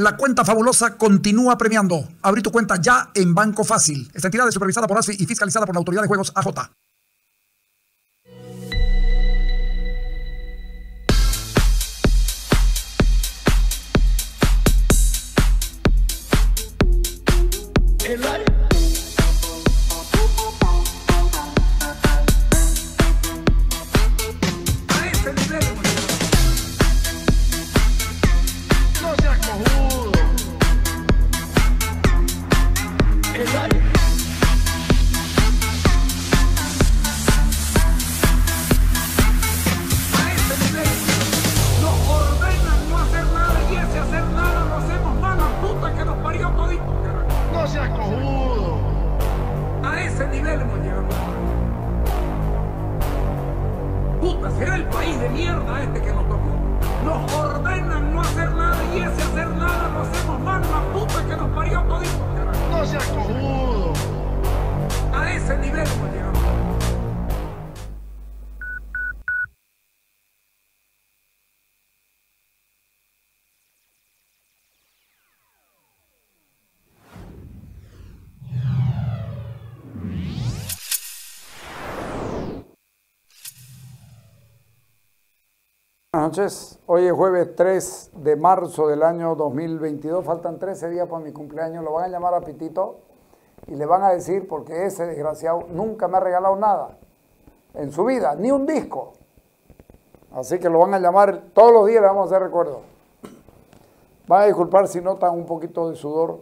La cuenta fabulosa continúa premiando. Abrí tu cuenta ya en Banco Fácil. Esta entidad es supervisada por ASFI y fiscalizada por la Autoridad de Juegos AJ. No seas cojudo. A ese nivel hemos llegado. Puta, será el país de mierda este que nos tocó. Nos ordenan no hacer nada y ese hacer nada lo hacemos mal la puta que nos parió todito. No seas cojudo. A ese nivel hemos llegado. Buenas noches. Hoy es jueves 3 de marzo del año 2022. Faltan 13 días para mi cumpleaños. Lo van a llamar a Pitito y le van a decir, porque ese desgraciado nunca me ha regalado nada en su vida, ni un disco. Así que lo van a llamar todos los días, le vamos a hacer recuerdo. Van a disculpar si notan un poquito de sudor.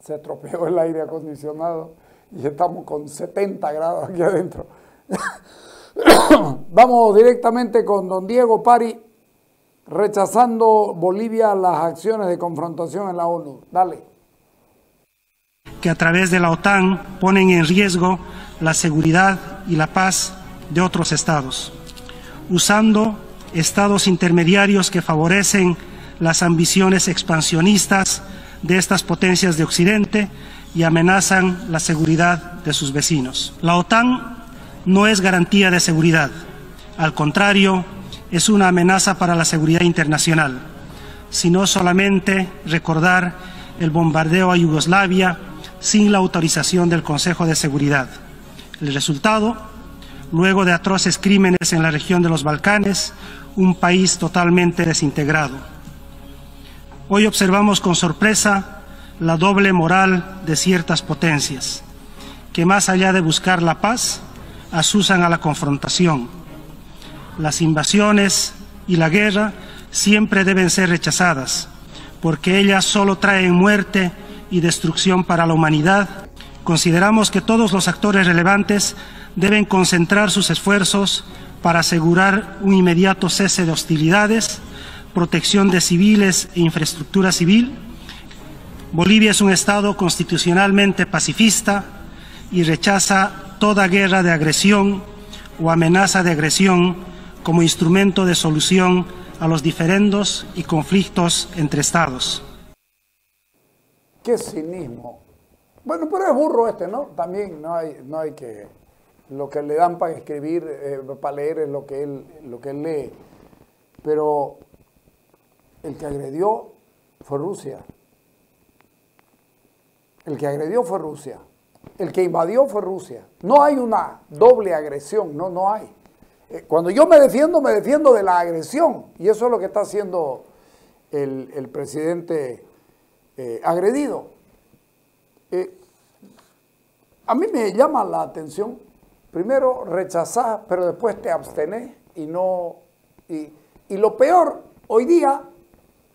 Se estropeó el aire acondicionado y estamos con 70 grados aquí adentro. Vamos directamente con don Diego Pari, rechazando Bolivia las acciones de confrontación en la ONU. Dale. Que a través de la OTAN ponen en riesgo la seguridad y la paz de otros estados, usando estados intermediarios que favorecen las ambiciones expansionistas de estas potencias de Occidente y amenazan la seguridad de sus vecinos. La OTAN no es garantía de seguridad. Al contrario, es una amenaza para la seguridad internacional, sino solamente recordar el bombardeo a Yugoslavia sin la autorización del Consejo de Seguridad. El resultado, luego de atroces crímenes en la región de los Balcanes, un país totalmente desintegrado. Hoy observamos con sorpresa la doble moral de ciertas potencias, que más allá de buscar la paz, asusan a la confrontación. Las invasiones y la guerra siempre deben ser rechazadas, porque ellas solo traen muerte y destrucción para la humanidad. Consideramos que todos los actores relevantes deben concentrar sus esfuerzos para asegurar un inmediato cese de hostilidades, protección de civiles e infraestructura civil. Bolivia es un Estado constitucionalmente pacifista y rechaza toda guerra de agresión o amenaza de agresión como instrumento de solución a los diferendos y conflictos entre estados. Qué cinismo. Bueno, pero es burro este, ¿no? También no hay, no hay que... Lo que le dan para escribir, eh, para leer es lo que, él, lo que él lee. Pero el que agredió fue Rusia. El que agredió fue Rusia. El que invadió fue Rusia. No hay una doble agresión, no, no hay. Eh, cuando yo me defiendo, me defiendo de la agresión. Y eso es lo que está haciendo el, presidente eh, agredido. Eh, a mí me llama la atención, primero rechazar, pero después te abstenés y no... Y, y lo peor, hoy día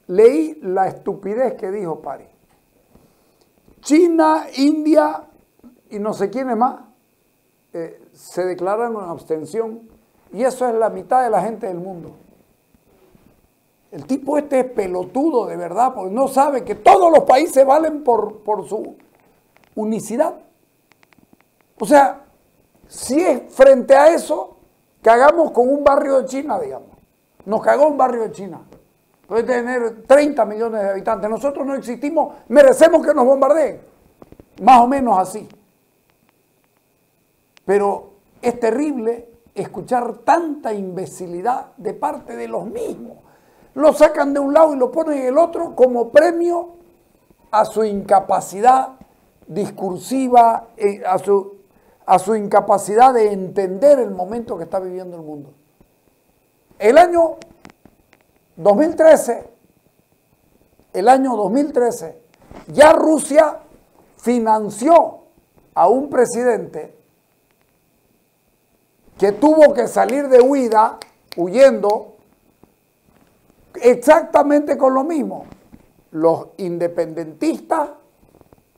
leí la estupidez que dijo Pari. China, India y no sé quiénes más eh, se declaran en abstención y eso es la mitad de la gente del mundo. El tipo este es pelotudo de verdad, porque no sabe que todos los países valen por, por su unicidad. O sea, si es frente a eso, cagamos con un barrio de China, digamos. Nos cagó un barrio de China. Puede tener 30 millones de habitantes. Nosotros no existimos, merecemos que nos bombardeen. Más o menos así. Pero es terrible escuchar tanta imbecilidad de parte de los mismos. lo sacan de un lado y lo ponen en el otro como premio a su incapacidad discursiva, eh, a su, a su incapacidad de entender el momento que está viviendo el mundo. El año 2013, el año 2013, ya Rusia financió a un presidente que tuvo que salir de huida, huyendo, exactamente con lo mismo. Los independentistas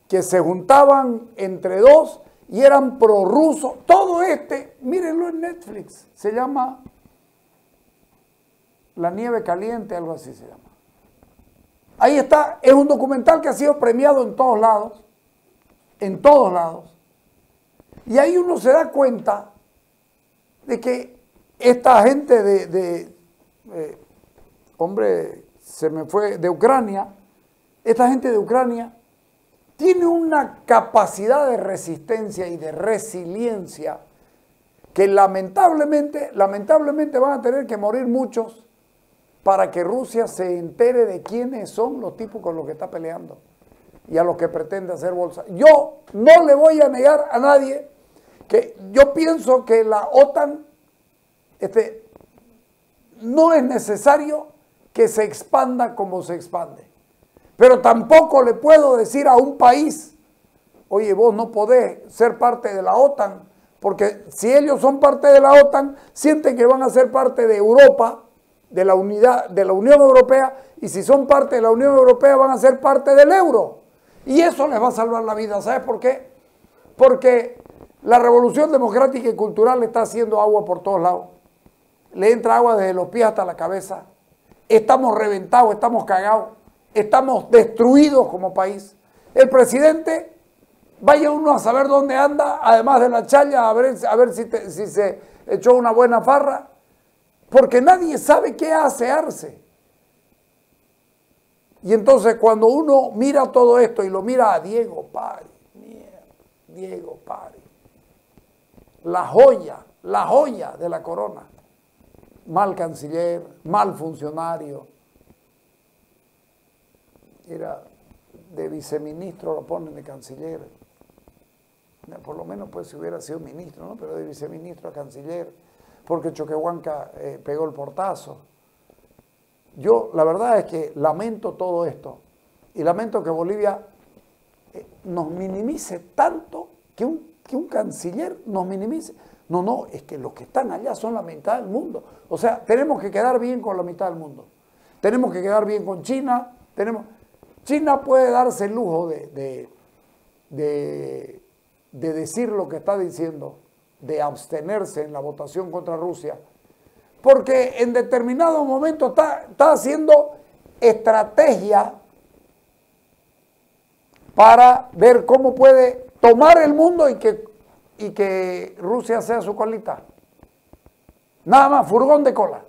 que se juntaban entre dos y eran prorrusos. Todo este, mírenlo en Netflix, se llama La nieve caliente, algo así se llama. Ahí está, es un documental que ha sido premiado en todos lados, en todos lados. Y ahí uno se da cuenta de que esta gente de, eh, hombre, se me fue, de Ucrania, esta gente de Ucrania tiene una capacidad de resistencia y de resiliencia que lamentablemente, lamentablemente van a tener que morir muchos para que Rusia se entere de quiénes son los tipos con los que está peleando y a los que pretende hacer bolsa. Yo no le voy a negar a nadie que yo pienso que la OTAN este, no es necesario que se expanda como se expande. Pero tampoco le puedo decir a un país, oye, vos no podés ser parte de la OTAN, porque si ellos son parte de la OTAN, sienten que van a ser parte de Europa, de la unidad, de la Unión Europea, y si son parte de la Unión Europea van a ser parte del euro. Y eso les va a salvar la vida. ¿Sabes por qué? Porque la revolución democrática y cultural está haciendo agua por todos lados. Le entra agua desde los pies hasta la cabeza. Estamos reventados, estamos cagados, estamos destruidos como país. El presidente, vaya uno a saber dónde anda, además de la challa, a ver, si, se echó una buena farra, porque nadie sabe qué asearse. Y entonces cuando uno mira todo esto y lo mira a Diego Pari, Diego Pari, la joya, la joya de la corona, mal canciller, mal funcionario, era de viceministro, lo ponen de canciller, por lo menos pues si hubiera sido ministro, ¿no? pero de viceministro a canciller, porque Choquehuanca eh, pegó el portazo. Yo la verdad es que lamento todo esto y lamento que Bolivia eh, nos minimice tanto que un, que un canciller nos minimice. No, no, es que los que están allá son la mitad del mundo. O sea, tenemos que quedar bien con la mitad del mundo. Tenemos que quedar bien con China. Tenemos... China puede darse el lujo de, de, decir lo que está diciendo, de abstenerse en la votación contra Rusia, porque en determinado momento está, está haciendo estrategia para ver cómo puede tomar el mundo y que y que Rusia sea su colita. Nada más, furgón de cola.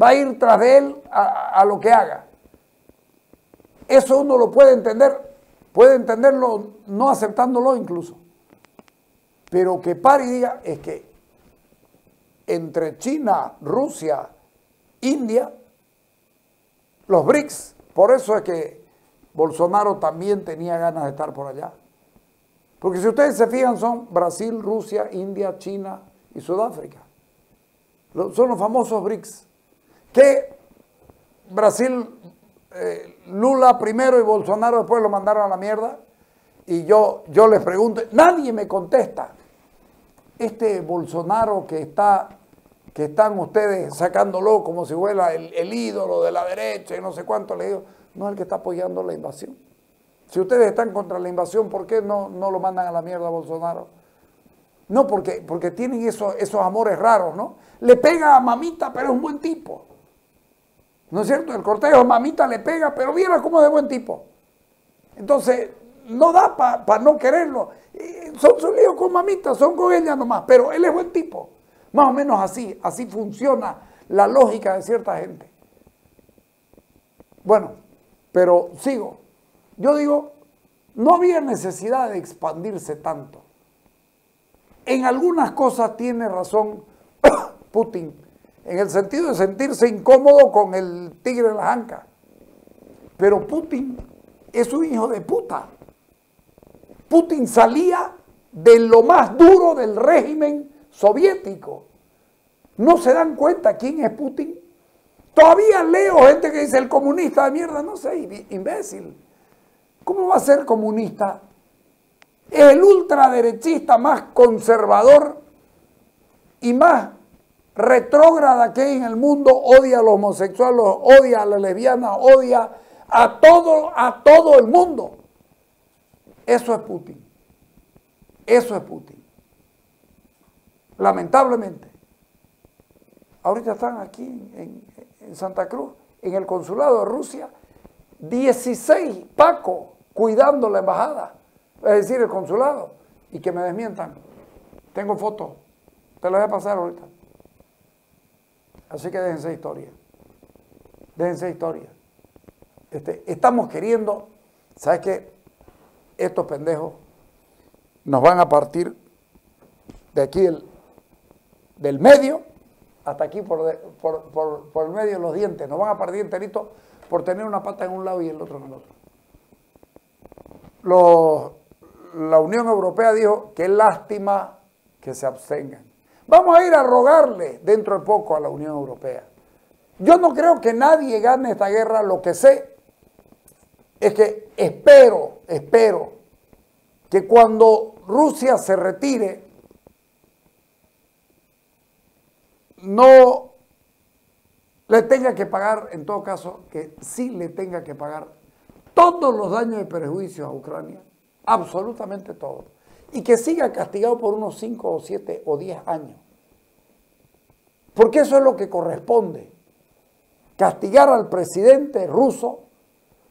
Va a ir tras de él a, lo que haga. Eso uno lo puede entender, puede entenderlo no aceptándolo incluso. Pero que pare y diga es que entre China, Rusia, India, los BRICS, por eso es que Bolsonaro también tenía ganas de estar por allá. Porque si ustedes se fijan, son Brasil, Rusia, India, China y Sudáfrica. Son los famosos BRICS. Que Brasil, eh, Lula primero y Bolsonaro después lo mandaron a la mierda. Y yo, yo les pregunto, nadie me contesta. Este Bolsonaro que está que están ustedes sacándolo como si fuera el, el ídolo de la derecha y no sé cuánto le digo, no es el que está apoyando la invasión. Si ustedes están contra la invasión, ¿por qué no, no lo mandan a la mierda a Bolsonaro? No, porque, porque tienen esos, esos amores raros, ¿no? Le pega a mamita, pero es un buen tipo. ¿No es cierto? El cortejo mamita le pega, pero viera cómo es de buen tipo. Entonces, no da para no quererlo. Son sus con mamita, son con ella nomás, pero él es buen tipo. Más o menos así, así funciona la lógica de cierta gente. Bueno, pero sigo. Yo digo, no había necesidad de expandirse tanto. En algunas cosas tiene razón Putin en el sentido de sentirse incómodo con el tigre de la anca. Pero Putin es un hijo de puta. Putin salía de lo más duro del régimen soviético. ¿No se dan cuenta quién es Putin? Todavía leo gente que dice el comunista de mierda, no sé, imbécil. ¿Cómo va a ser comunista? Es el ultraderechista más conservador y más retrógrada que hay en el mundo, odia a los homosexuales, odia a la lesbiana, odia a todo, a todo el mundo. Eso es Putin. Eso es Putin. Lamentablemente. Ahorita están aquí en, en Santa Cruz, en el consulado de Rusia, 16 pacos cuidando la embajada, es decir, el consulado, y que me desmientan. Tengo fotos, te las voy a pasar ahorita. Así que déjense historia. Déjense historia. Este, estamos queriendo, ¿sabes qué? Estos pendejos nos van a partir de aquí del, medio hasta aquí por, por, el medio de los dientes. Nos van a partir enteritos por tener una pata en un lado y el otro en el otro. La Unión Europea dijo que lástima que se abstengan. Vamos a ir a rogarle dentro de poco a la Unión Europea. Yo no creo que nadie gane esta guerra. Lo que sé es que espero, espero que cuando Rusia se retire, no le tenga que pagar, en todo caso, que sí le tenga que pagar todos los daños y perjuicios a Ucrania, absolutamente todos, y que siga castigado por unos 5 o 7 o 10 años. Porque eso es lo que corresponde, castigar al presidente ruso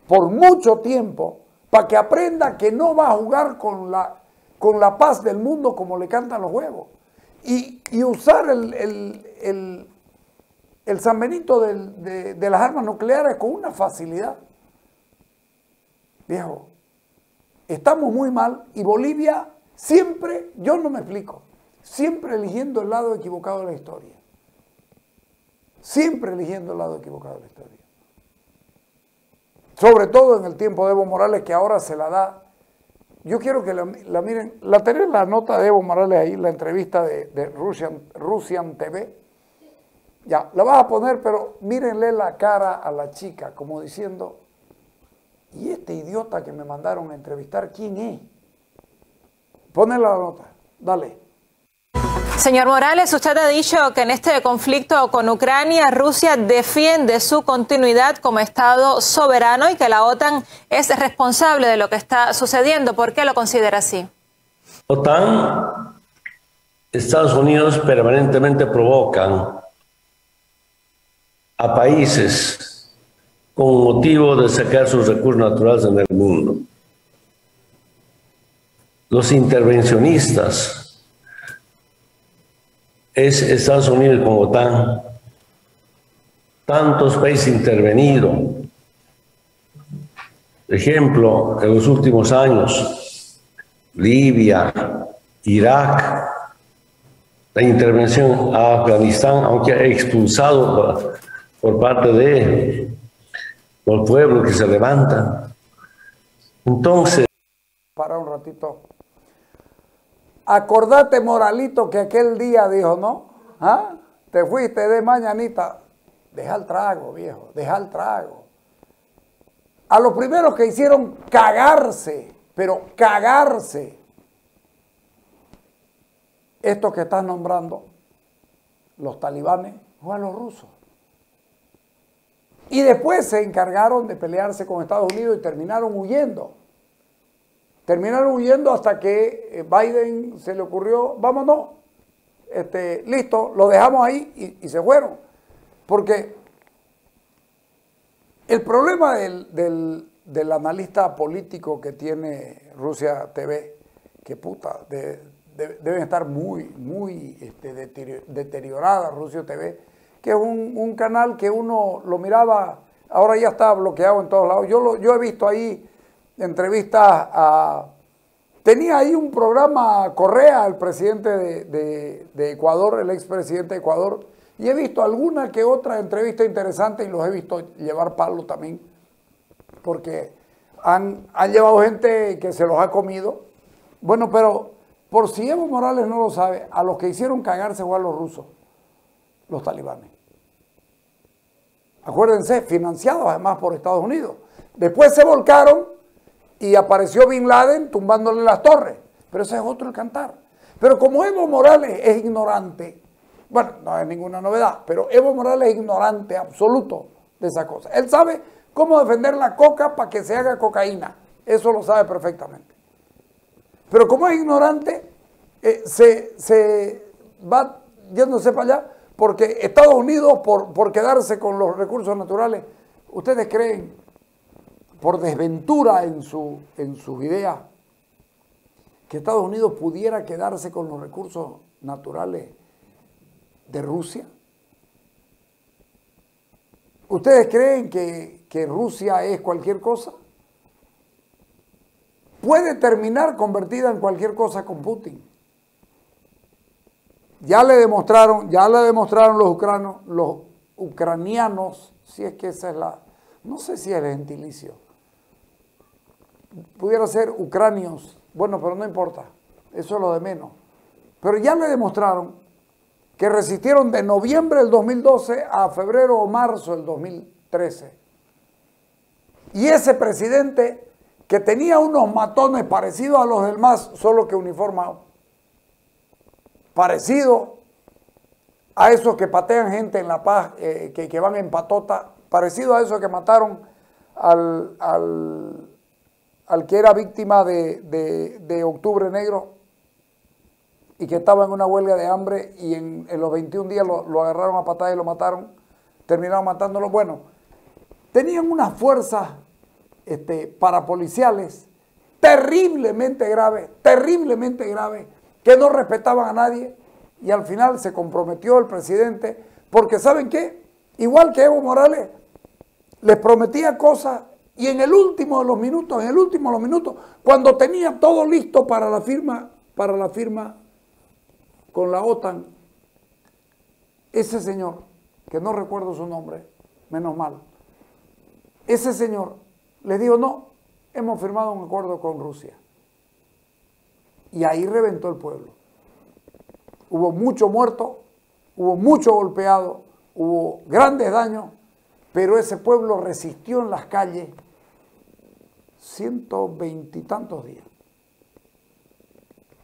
por mucho tiempo para que aprenda que no va a jugar con la, con la paz del mundo como le cantan los huevos y, usar el, el, el, San Benito de, de las armas nucleares con una facilidad. Viejo, estamos muy mal y Bolivia siempre, yo no me explico, siempre eligiendo el lado equivocado de la historia. Siempre eligiendo el lado equivocado de la historia. Sobre todo en el tiempo de Evo Morales, que ahora se la da yo quiero que la, miren, la tenés la nota de Evo Morales ahí, la entrevista de, Russian, Russian TV. Ya, la vas a poner, pero mírenle la cara a la chica, como diciendo, ¿y este idiota que me mandaron a entrevistar, quién es? Ponle la nota, dale. Señor Morales, usted ha dicho que en este conflicto con Ucrania, Rusia defiende su continuidad como Estado soberano y que la OTAN es responsable de lo que está sucediendo. ¿Por qué lo considera así? OTAN, Estados Unidos permanentemente provocan a países con motivo de sacar sus recursos naturales en el mundo. Los intervencionistas es Estados Unidos como OTAN. Tantos países intervenidos. Ejemplo, en los últimos años, Libia, Irak, la intervención a Afganistán, aunque expulsado por, parte de los pueblos que se levantan. Entonces... Para un ratito. Acordate, Moralito, que aquel día dijo, ¿no? ¿Ah? Te fuiste de mañanita. Deja el trago, viejo, deja el trago. A los primeros que hicieron cagarse, pero cagarse, estos que estás nombrando, los talibanes, o a los rusos. Y después se encargaron de pelearse con Estados Unidos y terminaron huyendo. Terminaron huyendo hasta que eh, Biden se le ocurrió, vámonos, este, listo, lo dejamos ahí y, se fueron. Porque el problema del, analista político que tiene Rusia TV, que puta, deben estar muy, muy este, deteriorada Rusia TV, que es un, canal que uno lo miraba, ahora ya está bloqueado en todos lados. Yo, lo, yo he visto ahí entrevistas a... Tenía ahí un programa Correa, el presidente de, Ecuador, el expresidente de Ecuador, Y he visto alguna que otra entrevista interesante y los he visto llevar palo también, porque han, han llevado gente que se los ha comido. Bueno, pero por si Evo Morales no lo sabe, a los que hicieron cagarse fue a los rusos, los talibanes. Acuérdense, financiados además por Estados Unidos. Después se volcaron y apareció Bin Laden tumbándole las torres. Pero ese es otro el cantar. Pero como Evo Morales es ignorante, bueno, no es ninguna novedad, pero Evo Morales es ignorante absoluto de esa cosa. Él sabe cómo defender la coca para que se haga cocaína. Eso lo sabe perfectamente. Pero como es ignorante, eh, se, se, va yéndose para allá porque Estados Unidos, por, quedarse con los recursos naturales, ¿ustedes creen, por desventura en, su, en sus ideas, que Estados Unidos pudiera quedarse con los recursos naturales de Rusia? ¿Ustedes creen que, que Rusia es cualquier cosa? Puede terminar convertida en cualquier cosa con Putin. Ya le demostraron, ya le demostraron los ucranianos, los ucranianos, si es que esa es la, no sé si es gentilicio. Pudiera ser ucranios, bueno, pero no importa, eso es lo de menos. Pero ya le demostraron que resistieron de noviembre del 2012 a febrero o marzo del 2013. Y ese presidente que tenía unos matones parecidos a los del MAS, solo que uniformado, parecido a esos que patean gente en La Paz, eh, que, van en patota, parecido a esos que mataron al, al, que era víctima de, Octubre Negro y que estaba en una huelga de hambre y en, los 21 días lo, agarraron a patada y lo mataron, terminaron matándolo. Bueno, tenían unas fuerzas este, parapoliciales terriblemente graves, terriblemente graves, que no respetaban a nadie y al final se comprometió el presidente porque ¿saben qué? Igual que Evo Morales les prometía cosas y en el último de los minutos, en el último de los minutos, cuando tenía todo listo para la firma, para la firma con la OTAN, ese señor, que no recuerdo su nombre, menos mal, ese señor les dijo, no, hemos firmado un acuerdo con Rusia. Y ahí reventó el pueblo. Hubo mucho muerto, hubo mucho golpeado, hubo grandes daños, pero ese pueblo resistió en las calles ciento veintitantos días.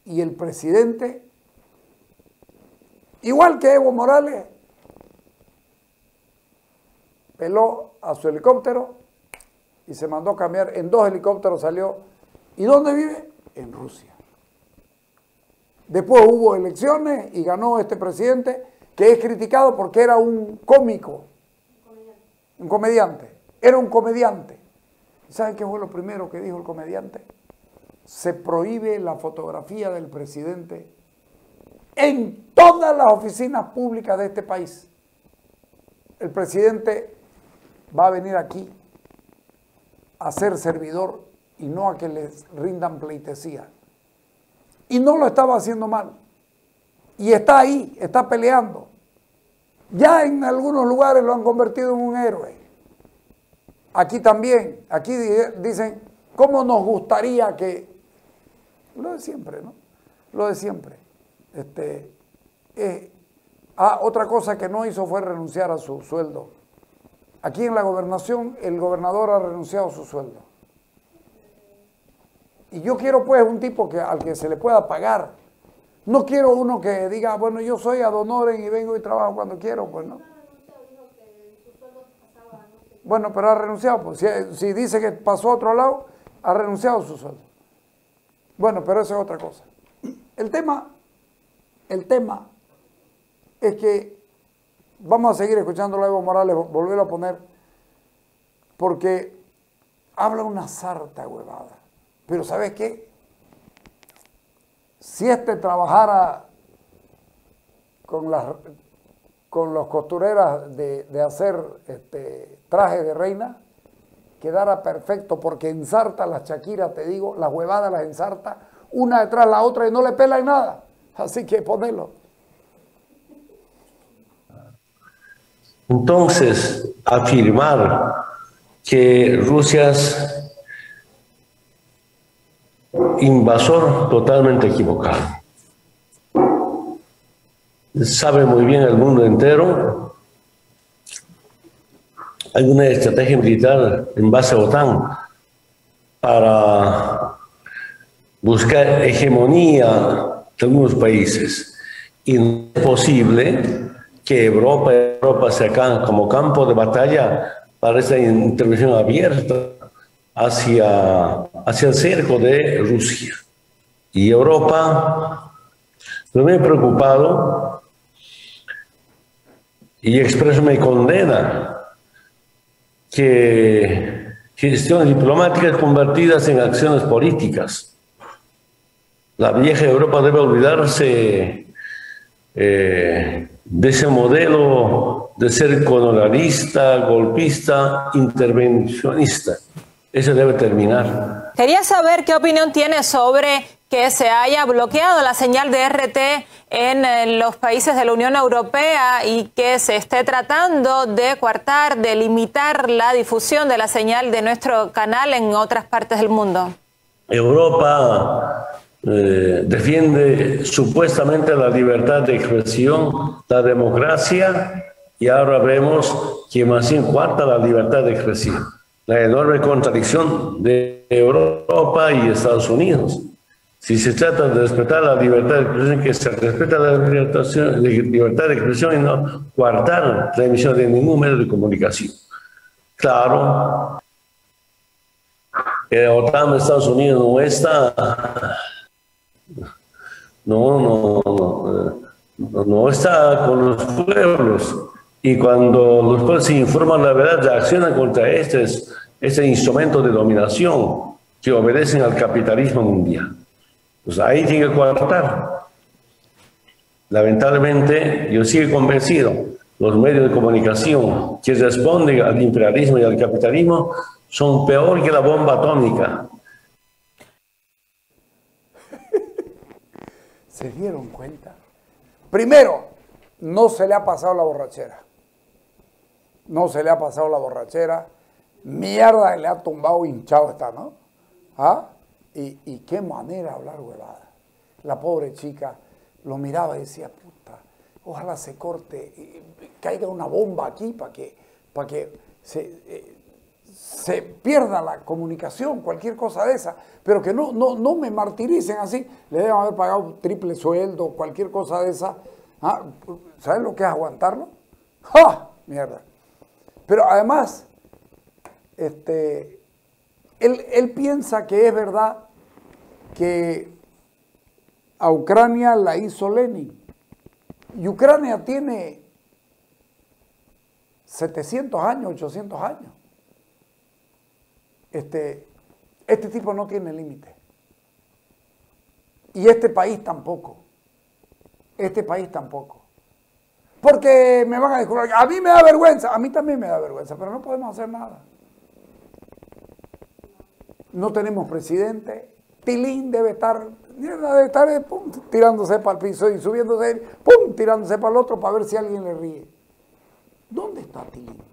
Y el presidente, igual que Evo Morales, peló a su helicóptero y se mandó a cambiar. En dos helicópteros salió. ¿Y dónde vive? En Rusia. Después hubo elecciones y ganó este presidente que es criticado porque era un cómico, un comediante. Era un comediante. ¿Saben qué fue lo primero que dijo el comediante? Se prohíbe la fotografía del presidente en todas las oficinas públicas de este país. El presidente va a venir aquí a ser servidor y no a que les rindan pleitesía. Y no lo estaba haciendo mal. Y está ahí, está peleando. Ya en algunos lugares lo han convertido en un héroe. Aquí también, aquí dicen, ¿cómo nos gustaría que... Lo de siempre, ¿no? Lo de siempre. Este, eh, ah, otra cosa que no hizo fue renunciar a su sueldo. Aquí en la gobernación el gobernador ha renunciado a su sueldo. Y yo quiero pues un tipo que, al que se le pueda pagar. No quiero uno que diga, bueno, yo soy Adonoren y vengo y trabajo cuando quiero, pues no. Bueno, pero ha renunciado. Pues, si, dice que pasó a otro lado, ha renunciado su sueldo. Bueno, pero eso es otra cosa. El tema, el tema es que vamos a seguir escuchando a Evo Morales, volverlo a poner, porque habla una sarta huevada. Pero ¿sabes qué? Si este trabajara con las, con los costureras de, hacer este, traje de reina, quedara perfecto porque ensarta las chaquiras, te digo, las huevadas las ensarta una detrás de la otra y no le pela en nada. Así que ponelo. Entonces, afirmar que Rusia es invasor totalmente equivocado. Sabe muy bien el mundo entero. Hay una estrategia militar en base a OTAN para buscar hegemonía de algunos países. Y no es posible que Europa, Europa sea como campo de batalla para esta intervención abierta hacia, hacia el cerco de Rusia. Y Europa, me he preocupado y expreso mi condena que gestiones diplomáticas convertidas en acciones políticas. La vieja Europa debe olvidarse eh, de ese modelo de ser colonialista, golpista, intervencionista. Eso debe terminar. Quería saber qué opinión tiene sobre que se haya bloqueado la señal de RT en eh, los países de la Unión Europea y que se esté tratando de coartar, de limitar la difusión de la señal de nuestro canal en otras partes del mundo. Europa eh, defiende supuestamente la libertad de expresión, la democracia, y ahora vemos que más bien cuarta la libertad de expresión. La enorme contradicción de Europa y Estados Unidos. Si se trata de respetar la libertad de expresión, que se respeta la libertad de expresión y no coartar la emisión de ningún medio de comunicación. Claro, la OTAN de Estados Unidos no está no, no, no, no está con los pueblos. Y cuando los pueblos se informan la verdad, reaccionan contra este, este instrumento de dominación que obedecen al capitalismo mundial. Pues ahí tiene que cortar. Lamentablemente, yo sigo convencido, los medios de comunicación que responden al imperialismo y al capitalismo son peor que la bomba atómica. ¿Se dieron cuenta? Primero, no se le ha pasado la borrachera. No se le ha pasado la borrachera. Mierda, le ha tumbado hinchado está, ¿no? ¿Ah? Y, qué manera de hablar huevada. La pobre chica lo miraba y decía, puta, ojalá se corte, caiga una bomba aquí para que, que se, eh, se pierda la comunicación, cualquier cosa de esa, pero que no, no, no me martiricen así, le deben haber pagado triple sueldo, cualquier cosa de esa. ¿Ah? ¿Sabes lo que es aguantarlo? ¡Ja! Mierda. Pero además, este, él, él piensa que es verdad que a Ucrania la hizo Lenin. Y Ucrania tiene 700 años, 800 años este, este tipo no tiene límite. Y este país tampoco. Este país tampoco. Porque me van a disculpar, a mí me da vergüenza, a mí también me da vergüenza, pero no podemos hacer nada. No tenemos presidente. Tilín debe estar, debe estar eh, tirándose para el piso y subiéndose, pum, tirándose para el otro para ver si alguien le ríe. ¿Dónde está Tilín?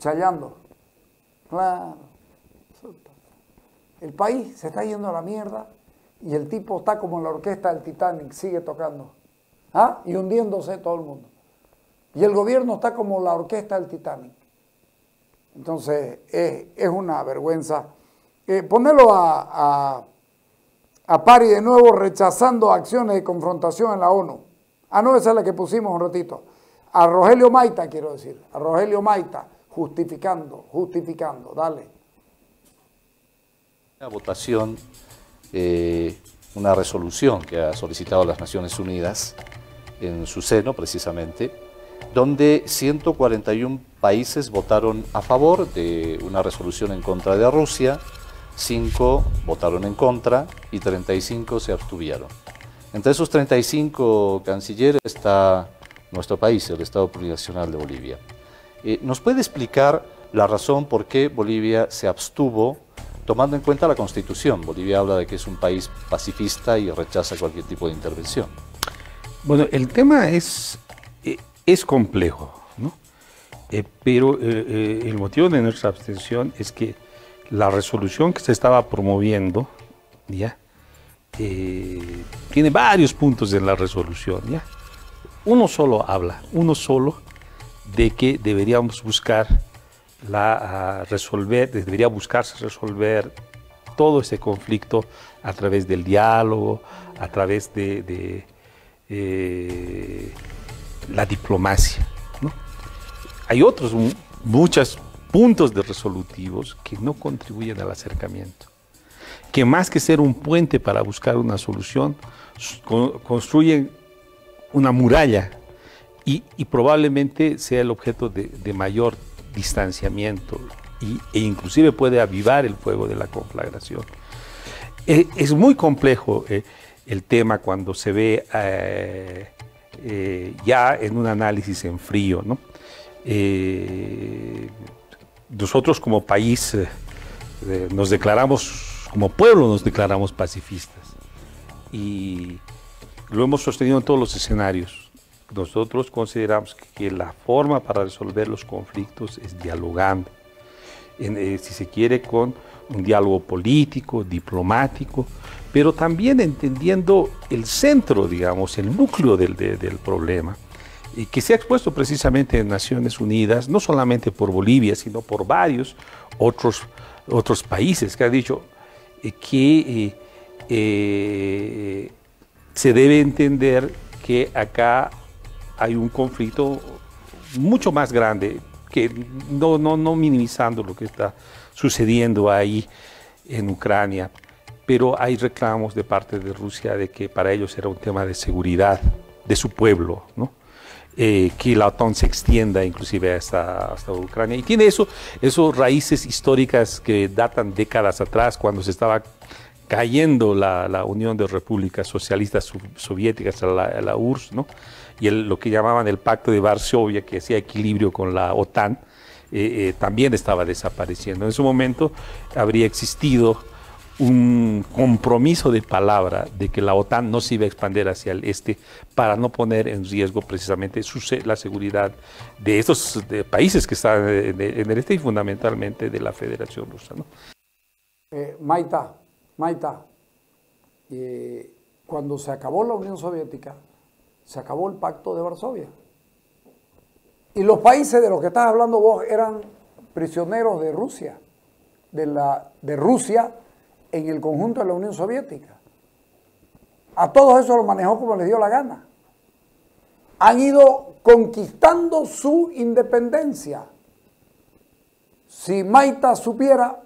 chayando. Claro. El país se está yendo a la mierda y el tipo está como la orquesta del Titanic, sigue tocando. ¿Ah? Y hundiéndose todo el mundo. Y el gobierno está como la orquesta del Titanic. Entonces, es, una vergüenza. Eh, ponerlo a, a, a Pari de nuevo rechazando acciones de confrontación en la ONU. Ah, no, esa es la que pusimos un ratito. A Rogelio Maita, quiero decir. A Rogelio Maita justificando, justificando. Dale. Una votación, eh, una resolución que ha solicitado las Naciones Unidas en su seno precisamente, donde 141 países votaron a favor de una resolución en contra de Rusia, 5 votaron en contra y 35 se abstuvieron. Entre esos 35 cancilleres está nuestro país, el Estado Plurinacional de Bolivia. Eh, ¿Nos puede explicar la razón por qué Bolivia se abstuvo tomando en cuenta la Constitución? Bolivia habla de que es un país pacifista y rechaza cualquier tipo de intervención. Bueno, el tema es, eh, es complejo, ¿no? Eh, pero eh, el motivo de nuestra abstención es que la resolución que se estaba promoviendo, ¿ya? tiene varios puntos en la resolución, ¿ya? Uno solo habla, uno solo de que deberíamos buscar la resolver, debería buscarse resolver todo ese conflicto a través del diálogo, a través de, eh, la diplomacia. Hay otros muchos puntos de resolutivos que no contribuyen al acercamiento, que más que ser un puente para buscar una solución, construyen una muralla y, probablemente sea el objeto de, mayor distanciamiento y, e inclusive puede avivar el fuego de la conflagración. E, es muy complejo eh, el tema cuando se ve eh, eh, ya en un análisis en frío. nosotros como país nos declaramos, como pueblo nos declaramos pacifistas y lo hemos sostenido en todos los escenarios nosotros consideramos que la forma para resolver los conflictos es dialogando, eh, si se quiere con un diálogo político, diplomático, pero también entendiendo el centro, digamos, el núcleo del, problema, y que se ha expuesto precisamente en Naciones Unidas, no solamente por Bolivia, sino por varios otros, otros países que han dicho eh, que eh, se debe entender que acá hay un conflicto mucho más grande, que no, no, no minimizando lo que está sucediendo ahí en Ucrania, pero hay reclamos de parte de Rusia de que para ellos era un tema de seguridad de su pueblo, ¿no? Eh, que la OTAN se extienda inclusive hasta, hasta Ucrania. Y tiene eso, esos raíces históricas que datan décadas atrás, cuando se estaba cayendo la, la Unión de Repúblicas Socialistas Soviéticas, la, la URSS, ¿no? Y lo que llamaban el Pacto de Varsovia, que hacía equilibrio con la OTAN, eh, eh, también estaba desapareciendo. En ese momento habría existido un compromiso de palabra de que la OTAN no se iba a expandir hacia el este para no poner en riesgo precisamente la seguridad de estos países que están en, el este y fundamentalmente de la Federación Rusa. Eh, Maita, Maita, cuando se acabó la Unión Soviética, se acabó el pacto de Varsovia. Y los países de los que estás hablando vos eran prisioneros de Rusia, de, la, de Rusia en el conjunto de la Unión Soviética. A todos eso lo manejó como les dio la gana. Han ido conquistando su independencia. Si Maita supiera,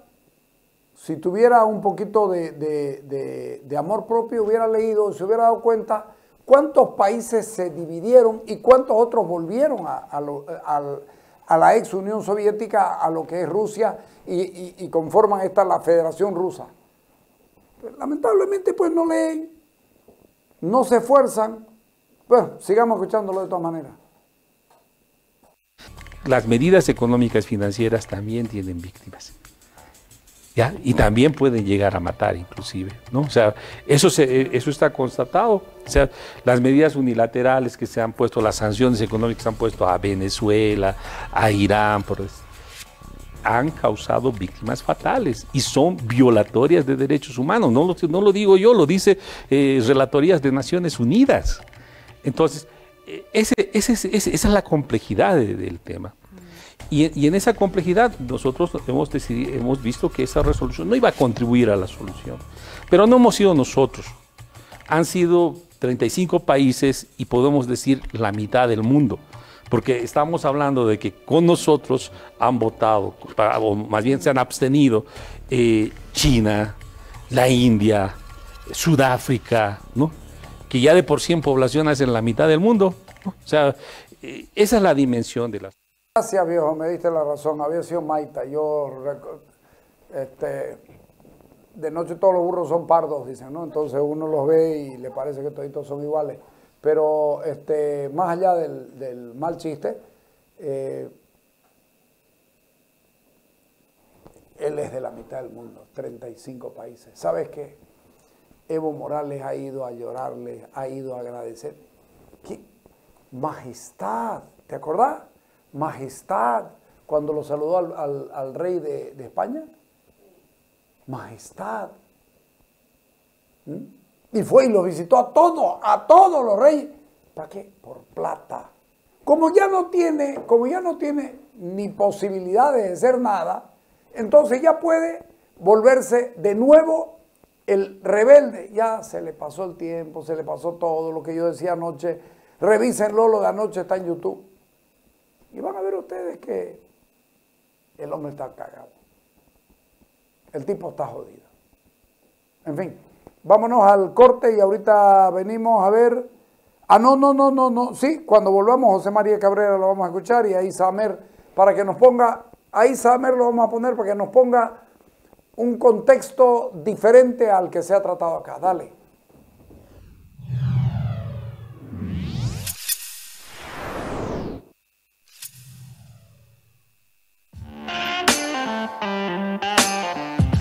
si tuviera un poquito de, de amor propio, hubiera leído, se hubiera dado cuenta ¿Cuántos países se dividieron y cuántos otros volvieron a, la ex Unión Soviética, a lo que es Rusia, y, conforman esta la Federación Rusa? Pues, lamentablemente pues no leen, no se esfuerzan. Bueno, sigamos escuchándolo de todas maneras. Las medidas económicas financieras también tienen víctimas. Y también pueden llegar a matar inclusive, ¿no? O sea, eso, eso está constatado. O sea, las medidas unilaterales que se han puesto, las sanciones económicas que se han puesto a Venezuela, a Irán, por, han causado víctimas fatales y son violatorias de derechos humanos. No lo, digo yo, lo dice eh, Relatorías de Naciones Unidas. Entonces, eh, ese, esa es la complejidad del tema. Y, en esa complejidad nosotros hemos, decidido, hemos visto que esa resolución no iba a contribuir a la solución. Pero no hemos sido nosotros. Han sido 35 países y podemos decir la mitad del mundo. Porque estamos hablando de que con nosotros han votado, o más bien se han abstenido, eh, China, la India, Sudáfrica, ¿no? que ya de por sí en población hacen la mitad del mundo. O sea, eh, esa es la dimensión de las... Gracias, viejo, me diste la razón. Había sido Maita. Yo, este, de noche todos los burros son pardos, dicen, ¿no? Entonces uno los ve y le parece que todos son iguales. Pero este, más allá del, mal chiste, eh, él es de la mitad del mundo, 35 países. ¿Sabes qué? Evo Morales ha ido a llorarle, ha ido a agradecer. majestad, ¿te acordás? Majestad, cuando lo saludó al, rey de, España. Majestad. ¿Mm? Y fue y lo visitó a todos, a todos los reyes. ¿Para qué? Por plata. Como ya no tiene, como ya no tiene ni posibilidades de ser nada, entonces ya puede volverse de nuevo el rebelde. Ya se le pasó el tiempo, se le pasó todo lo que yo decía anoche. Revísenlo, lo de anoche está en YouTube. Y van a ver ustedes que el hombre está cagado. El tipo está jodido. En fin, vámonos al corte y ahorita venimos a ver. Ah, no, no, no, no, no. Sí, cuando volvamos, José María Cabrera lo vamos a escuchar y ahí Samer, para que nos ponga, ahí Samer lo vamos a poner para que nos ponga un contexto diferente al que se ha tratado acá. Dale.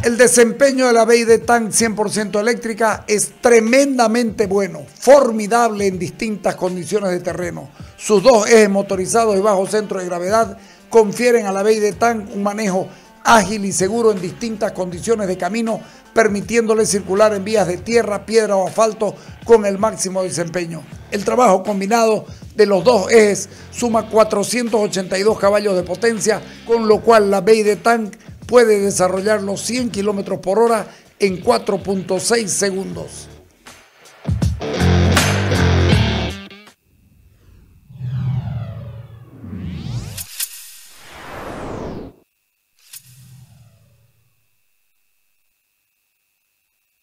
El desempeño de la BI de Tank 100% eléctrica es tremendamente bueno, formidable en distintas condiciones de terreno. Sus dos ejes motorizados y bajo centro de gravedad confieren a la BI de Tank un manejo ágil y seguro en distintas condiciones de camino, permitiéndole circular en vías de tierra, piedra o asfalto con el máximo desempeño. El trabajo combinado de los dos ejes suma 482 caballos de potencia, con lo cual la BI de Tank puede desarrollar los 100 kilómetros por hora en 4.6 segundos.